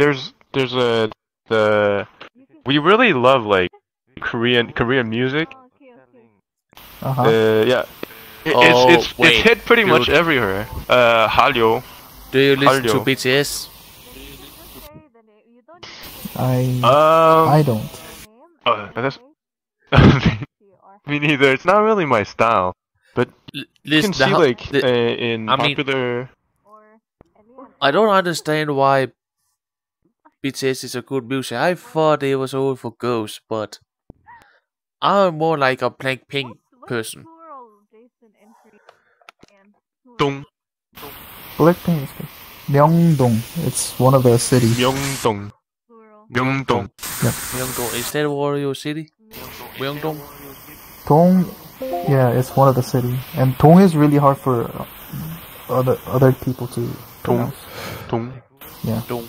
there's there's a the we really love like Korean Korean music. Uh huh. Uh, yeah. It- Oh, it's it's wait, it's hit pretty much everywhere. Uh, Hallyu. Do you listen to BTS? I Um. I don't. uh, that's, me neither. It's not really my style. L- You listen, can see ho- like the- uh, in I mean- popular. I don't understand why BTS is a good music. I thought it was all for girls, but I'm more like a Blackpink person. Dong Blackpink is good. Myeongdong. It's one of the cities. Myeongdong. Myeongdong. Myeongdong, is that Warrior City? Myeongdong? Dong. Yeah, it's one of the city. And Dong is really hard for uh, other other people to pronounce. Dong. Yeah. Dong.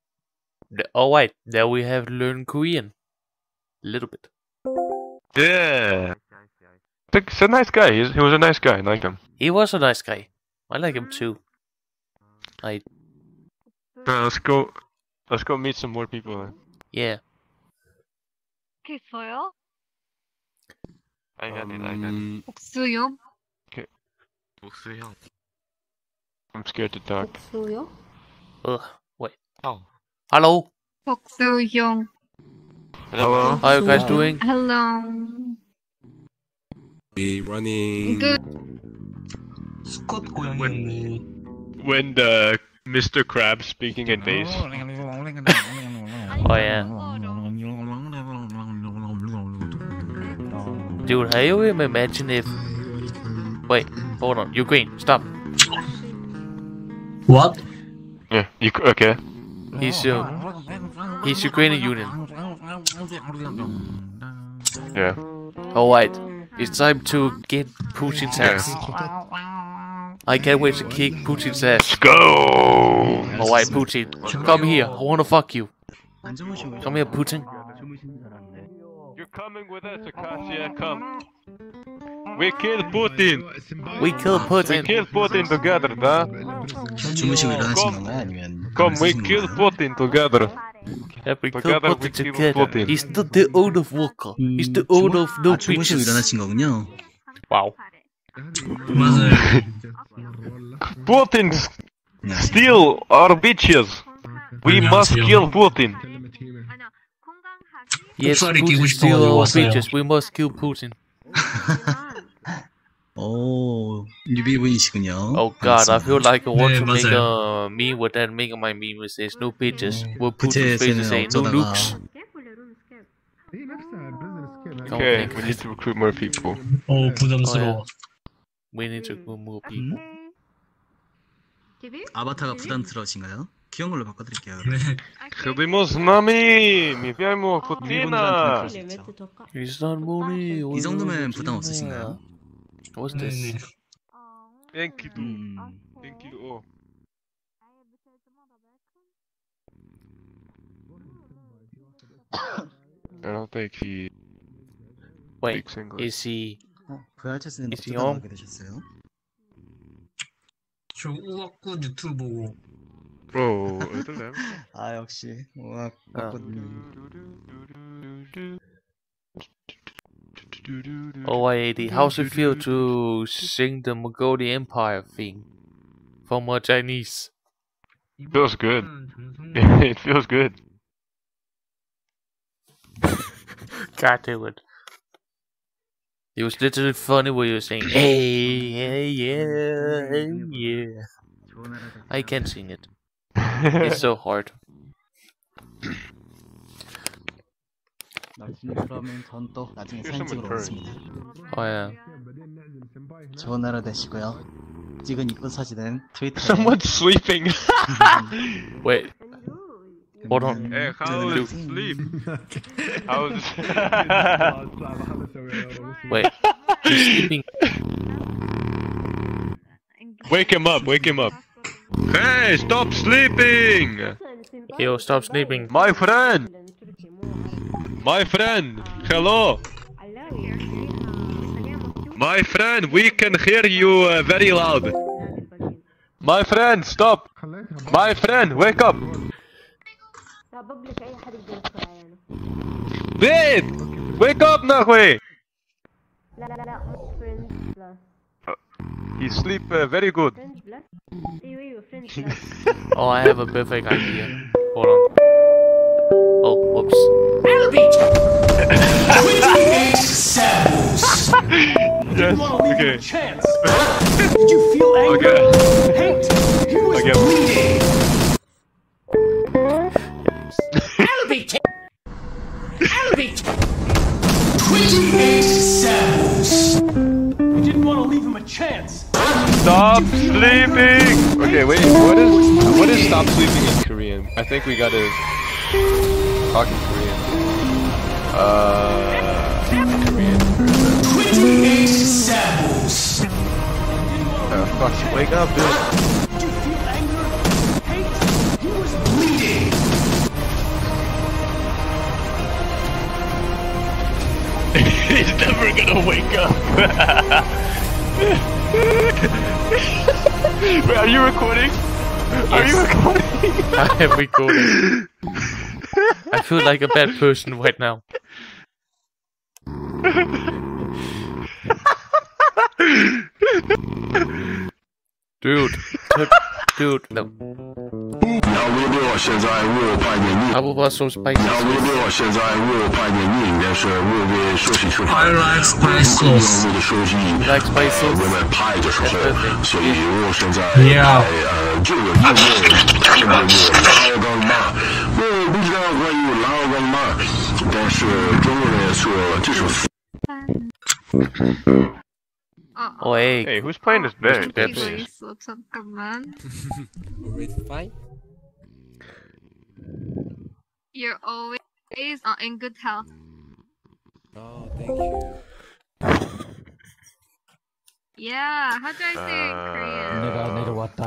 th- Oh, wait. Now we have learned Korean. A little bit. Yeah. He's a nice guy. He's, he was a nice guy. I liked him. He was a nice guy. I like him too. I. Uh, let's go. Let's go meet some more people. Then. Yeah. 했어요? I got it. I got it. 복수용? 목수형 I'm scared to talk. 복수요? Ugh. Wait. 형 Hello. Young. Hello. How are you guys doing? Hello. Be running. Good. When, when the Mr. Crab speaking in bass. oh yeah. Dude, I even imagine if... Wait, hold on. Ukraine, stop. What? Yeah, you, okay. He's uh, he's Ukrainian Union. Yeah. All right, it's time to get Putin's ass. I can't wait to kick Putin's ass. Let's go. All right, Putin, come here. I wanna fuck you. Come here, Putin. You're coming with us, Akasia. Come. We kill Putin. We kill Putin. We Putin. kill Putin together, huh? 주무시고 일어나신 Come. 건가요? 아니면 Come, we 쓰시는 kill 건가요? Putin together. Yeah, we kill Together we Putin kill together. Putin. He's the, the owner of Walker. He's the owner of no 아, 주무시고 bitches. 일어나신 거군요. Wow. 맞아요. Putin s- 네. steal our bitches. We must kill Putin. Yes, 목소리 Putin 끼고 steal 싶어가지고 our 왔어요. bitches. We must kill Putin. 오, 뉴비분이시군요. Oh God, I feel like I want 네, to make 맞아요. a meme with that making my meme says no. 네. Where Putin's face is 부채에서는 saying no nukes. Okay, we need to recruit more people. 어 부담스러워. We need to go more people. 아바타가 부담스러우신가요? 귀여운 걸로 바꿔드릴게요. 네. Salimos nami, mi not money. 이 정도면 부담 없으신가요? What's 네네. Thank you, 음, thank you. Oh. I don't think he Wait, speaks English. is he? 어, Is he 어떻게 on? 나오게 되셨어요? 저 우악구 유튜브 보고 Oh, is it 아, 역시. 우악, 아. 박군 OIAD, how's it feel to sing the Mongolian Empire theme for my Chinese? It feels good. it feels good. God damn it. It was literally funny when you were saying, hey, hey, yeah, hey, yeah. I can't sing it. it's so hard. 나중에 그러면 전 또 나중에 Here's 사진 some 찍으러 encouragement. 오겠습니다. Oh, yeah. 좋은 하루 되시고요. 찍은 이쁜 사진은 트위터에 Someone's sleeping. Wait, Hold on. Hey, how's Dude. sleep? How's Wait. He's sleeping. Wake him up, wake him up. Hey, stop sleeping! Yo, stop sleeping. My friend! My friend, hello. My friend, we can hear you uh, very loud. My friend, stop. My friend, wake up. Wait, wake up, Nahui. He sleep uh, very good. oh, I have a perfect idea. Hold on. Oh, whoops. Yes, okay. Chance. Did you feel anger? Okay. Okay. Stop sleeping! Okay, wait, what is what is stop sleeping in Korean? I think we gotta talk in Korean. Uh Korean. Oh, fuck, wake up, dude. He's never gonna wake up. Wait, are you recording? Are you recording? I am recording. I feel like a bad person right now. Dude, took- dude, no. 鸟六六现在我拜年你， How about some 鸟 spicy 六 sauce? 六现在我拜年你，应该是我给手机出 I like spice sauce 我的手机 Like spicy sauce? 我们拍的时候 That's perfect.，所以我现在 Yeah 呃这个因为看着我老干妈，我不知道 关于老干妈，但是中国人说这是 Oh, hey. Hey, who's playing this bear? Mr. Peps. Peps. What's up, man? You're always uh, in good health. Oh, thank you. Yeah, how do I say it in Korean? 내가 내려왔다.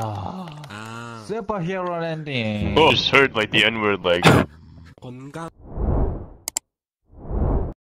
아, 슈퍼히어로 랜딩. Oh, just heard like the N word like 건강